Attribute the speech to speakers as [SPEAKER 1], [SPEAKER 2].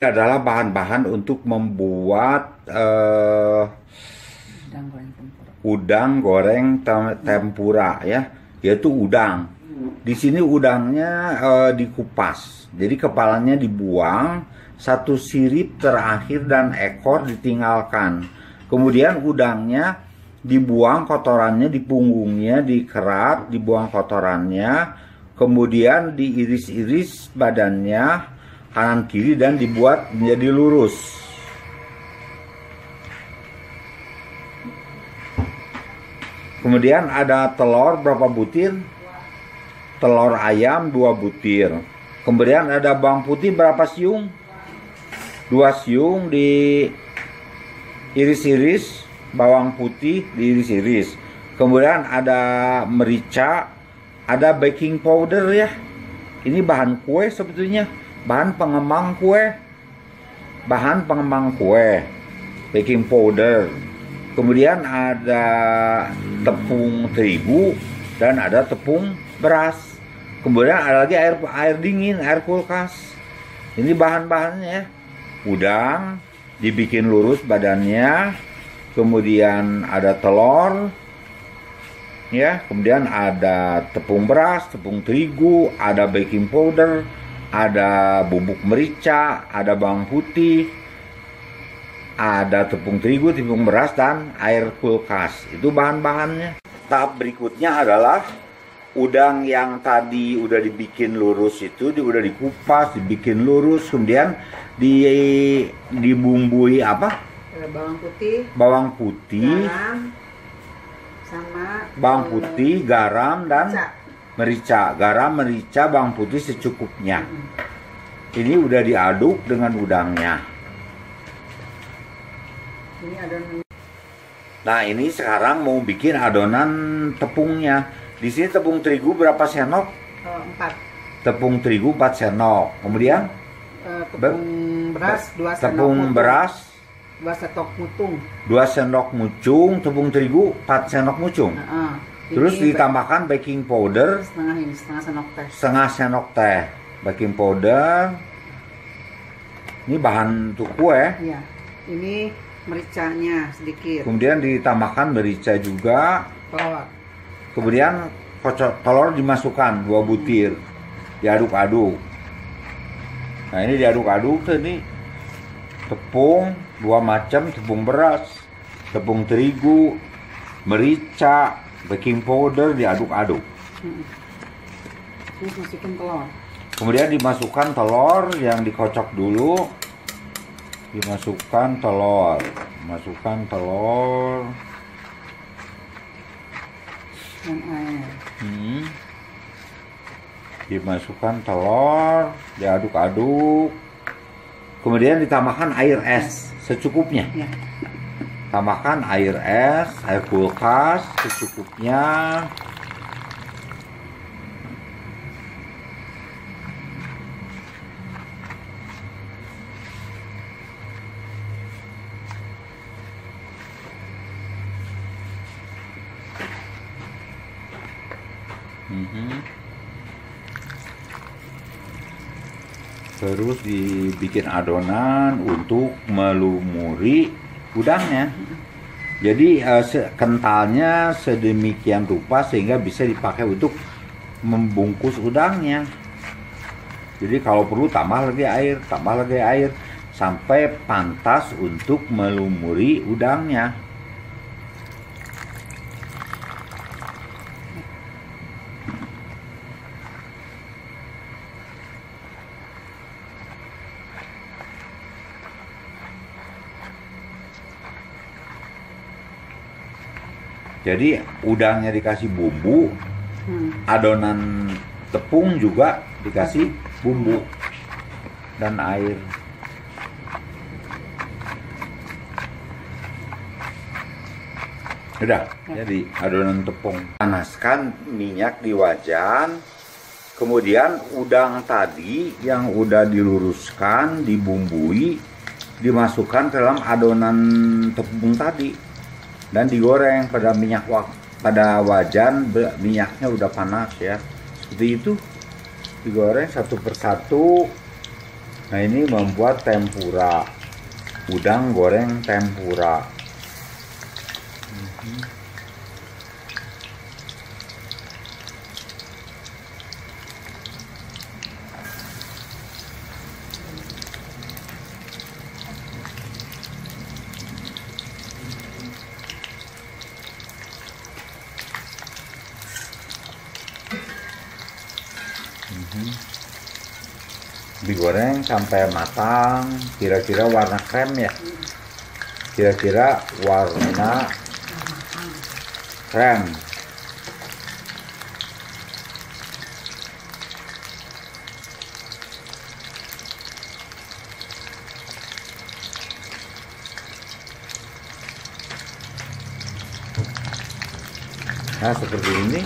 [SPEAKER 1] adalah bahan-bahan untuk membuat eh,
[SPEAKER 2] Udang goreng tempura.
[SPEAKER 1] udang goreng tem- tempura ya, yaitu udang. Di sini udangnya eh, dikupas, jadi kepalanya dibuang, satu sirip terakhir dan ekor ditinggalkan. Kemudian udangnya dibuang kotorannya di punggungnya, dikerat, dibuang kotorannya, kemudian diiris-iris badannya kanan kiri dan dibuat menjadi lurus. Kemudian ada telur berapa butir? Telur ayam dua butir. Kemudian ada bawang putih berapa siung? Dua siung di iris-iris, bawang putih diiris-iris. Kemudian ada merica, ada baking powder ya. Ini bahan kue sebetulnya, bahan pengembang kue. Bahan pengembang kue, baking powder. Kemudian ada tepung terigu dan ada tepung beras. Kemudian ada lagi air air dingin, air kulkas. Ini bahan-bahannya ya. Udang dibikin lurus badannya. Kemudian ada telur. Ya, kemudian ada tepung beras, tepung terigu, ada baking powder, ada bubuk merica, ada bawang putih, ada tepung terigu, tepung beras, dan air kulkas. Itu bahan-bahannya. Tahap berikutnya adalah udang yang tadi udah dibikin lurus itu, di, udah dikupas, dibikin lurus, kemudian di dibumbui apa?
[SPEAKER 2] Ada bawang putih,
[SPEAKER 1] Bawang putih,
[SPEAKER 2] garam, sama
[SPEAKER 1] bawang
[SPEAKER 2] eh,
[SPEAKER 1] putih, garam, dan
[SPEAKER 2] merica.
[SPEAKER 1] Merica. Garam, merica, bawang putih secukupnya. Ini udah diaduk dengan udangnya. Nah ini sekarang mau bikin adonan tepungnya. Di sini tepung terigu berapa sendok?
[SPEAKER 2] eh, empat.
[SPEAKER 1] Tepung terigu 4 sendok. Kemudian
[SPEAKER 2] Eh, tepung beras dua sendok
[SPEAKER 1] tepung
[SPEAKER 2] mutung.
[SPEAKER 1] beras
[SPEAKER 2] dua sendok mutung.
[SPEAKER 1] 2 sendok mucung, tepung terigu 4 sendok mucung. Terus
[SPEAKER 2] ini
[SPEAKER 1] ditambahkan baking powder
[SPEAKER 2] setengah ini setengah sendok teh.
[SPEAKER 1] setengah sendok teh. Baking powder. Ini bahan untuk kue.
[SPEAKER 2] Iya. Ini mericanya sedikit.
[SPEAKER 1] Kemudian ditambahkan merica juga.
[SPEAKER 2] Telur.
[SPEAKER 1] Kemudian kocok telur dimasukkan dua butir, diaduk-aduk. Nah ini diaduk-aduk tuh ini tepung dua macam tepung beras, tepung terigu, merica, baking powder diaduk-aduk.
[SPEAKER 2] Hmm. Terus masukin telur.
[SPEAKER 1] Kemudian dimasukkan telur yang dikocok dulu. Dimasukkan telur, masukkan telur.
[SPEAKER 2] dan air.
[SPEAKER 1] Hmm. Dimasukkan telur, diaduk-aduk. Kemudian ditambahkan air es secukupnya.
[SPEAKER 2] Ya.
[SPEAKER 1] Tambahkan air es, air kulkas secukupnya. Mhm. Terus dibikin adonan untuk melumuri udangnya. Jadi eh, se- kentalnya sedemikian rupa sehingga bisa dipakai untuk membungkus udangnya. Jadi kalau perlu tambah lagi air, tambah lagi air sampai pantas untuk melumuri udangnya. Jadi udangnya dikasih bumbu,
[SPEAKER 2] Hmm.
[SPEAKER 1] adonan tepung juga dikasih bumbu dan air. Udah, jadi adonan tepung. Panaskan minyak di wajan. Kemudian udang tadi yang udah diluruskan, dibumbui, dimasukkan ke dalam adonan tepung tadi dan digoreng pada minyak wak pada wajan minyaknya udah panas ya. Seperti itu. Digoreng satu persatu. Nah ini membuat tempura. Udang goreng tempura. Mhm. Digoreng sampai matang. Kira-kira warna krem ya? Kira-kira warna krem. Nah seperti ini